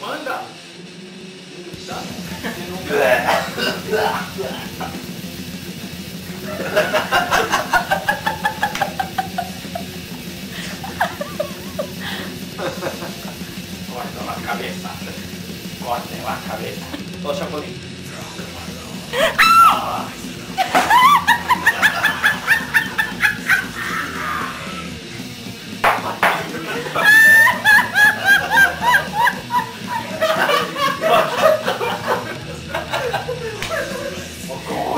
Manda! Tá? É. Corta a cabeça. Corta a cabeça. Ô, Chapolin. Oh, God.